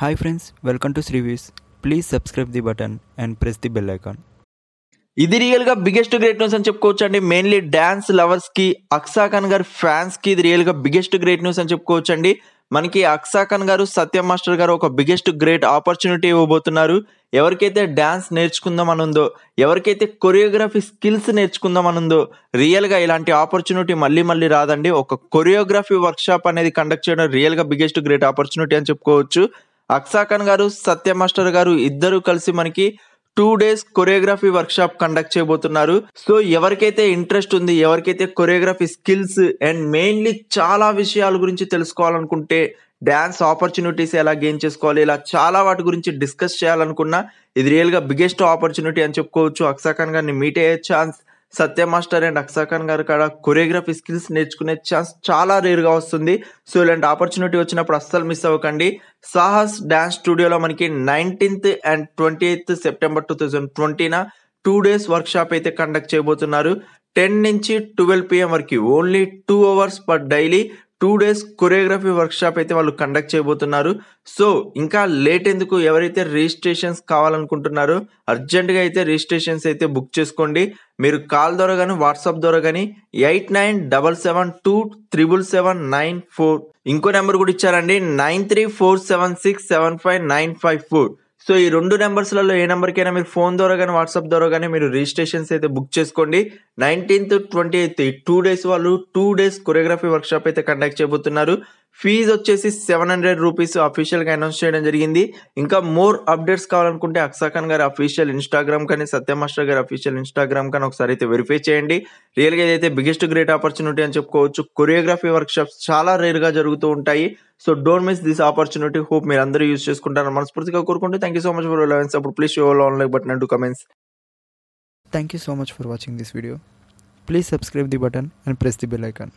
Hi friends welcome to Srivis. Please subscribe the button and press the bell icon ఇది రియల్గా biggest great news అని చెప్పుకోవచ్చు అండి. Mainly dance లవర్స్కి అక్సా ఖాన్ గారి ఫ్యాన్స్కి ఇది రియల్గా బిగ్గెస్ట్ గ్రేట్ న్యూస్ అని చెప్పుకోవచ్చు అండి. మనకి అక్సా ఖాన్ గారు సత్యం మాస్టర్ గారు ఒక బిగ్గెస్ట్ గ్రేట్ ఆపర్చునిటీ ఇవ్వబోతున్నారు. ఎవరికైతే డాన్స్ నేర్చుకుందాం అని ఉందో ఎవరికైతే కొరియోగ్రఫీ స్కిల్స్ నేర్చుకుందాం అని ఉందో ఇలాంటి ఆపర్చునిటీ మళ్ళీ మళ్ళీ రాదండి. ఒక కొరియోగ్రఫీ వర్క్షాప్ అనేది కండక్ట్ చేయడం రియల్గా బిగ్గెస్ట్ గ్రేట్ ఆపర్చునిటీ అని చెప్పుకోవచ్చు. అక్సాఖాన్ గారు సత్య మాస్టర్ గారు ఇద్దరు కలిసి మనకి two days choreography workshop conduct చేయబోతున్నారు. సో ఎవరికైతే ఇంట్రెస్ట్ ఉంది ఎవరికైతే కొరియోగ్రఫీ స్కిల్స్ అండ్ మెయిన్లీ చాలా విషయాల గురించి తెలుసుకోవాలనుకుంటే డ్యాన్స్ ఆపర్చునిటీస్ ఎలా గెయిన్ చేసుకోవాలి ఇలా చాలా వాటి గురించి డిస్కస్ చేయాలనుకున్నా ఇది రియల్గా బిగ్గెస్ట్ ఆపర్చునిటీ అని చెప్పుకోవచ్చు. అక్సాఖాన్ గారిని మీట్ అయ్యే chance Satya master and Aksa Khan గారు కాడ కొరియోగ్రఫీ స్కిల్స్ నేర్చుకునే ఛాన్స్ చాలా రేరుగా వస్తుంది. సో ఇలాంటి ఆపర్చునిటీ వచ్చినప్పుడు అస్సలు మిస్ అవ్వకండి. సాహస్ డ్యాన్స్ స్టూడియోలో మనకి nineteenth and twenty eighth September two thousand twenty two days workshop అయితే కండక్ట్ చేయబోతున్నారు. టెన్ నుంచి ట్వెల్వ్ పిఎం వరకు only two hours per daily two days choreography workshop అయితే వాళ్ళు కండక్ట్ చేయబోతున్నారు. సో ఇంకా లేట్ ఎందుకు? ఎవరైతే రిజిస్ట్రేషన్స్ కావాలనుకుంటున్నారో అర్జెంటుగా అయితే రిజిస్ట్రేషన్స్ అయితే బుక్ చేసుకోండి. మీరు కాల్ ద్వారా కానీ వాట్సాప్ ద్వారా కానీ eight nine double seven two triple seven nine four. ఇంకో నెంబర్ కూడా ఇచ్చారండి nine three four seven six seven five nine five four. So ఈ రెండు నెంబర్స్లలో ఏ నెంబర్కైనా మీరు ఫోన్ ద్వారా కానీ వాట్సాప్ ద్వారా కానీ మీరు రిజిస్ట్రేషన్స్ అయితే బుక్ చేసుకోండి. Nineteenth twenty eighth two days వాళ్ళు టూ డేస్ కొరియోగ్రఫీ వర్క్షాప్ అయితే కండక్ట్ చేయబోతున్నారు. ఫీజు వచ్చేసి సెవెన్ హండ్రెడ్ రూపీస్ అఫీషియల్గా అనౌన్స్ చేయడం జరిగింది. ఇంకా మోర్ అప్డేట్స్ కావాలనుకుంటే అక్సా గారి అఫీషియల్ ఇన్స్టాగ్రామ్ కానీ సత్య మాస్టర్ గారి అఫీషియల్ ఇన్స్టాగ్రామ్ కానీ ఒకసారి అయితే వెరిఫై చేయండి. రియల్గా ఏదైతే బిగ్గెస్ట్ గ్రేట్ ఆపర్చునిటీ అని చెప్పుకోవచ్చు. కొరియోగ్రఫీ వర్క్షాప్స్ చాలా రేర్గా జరుగుతూ ఉంటాయి. So don't miss this opportunity. Hope మీరు అందరూ యూజ్ చేసుకుంటారని మనస్ఫూర్తిగా కోరుకుంటూ thank you so much for elevens అప్పుడు please show online button and comments. Thank you so much for watching this video. Please subscribe the button and press the bell icon.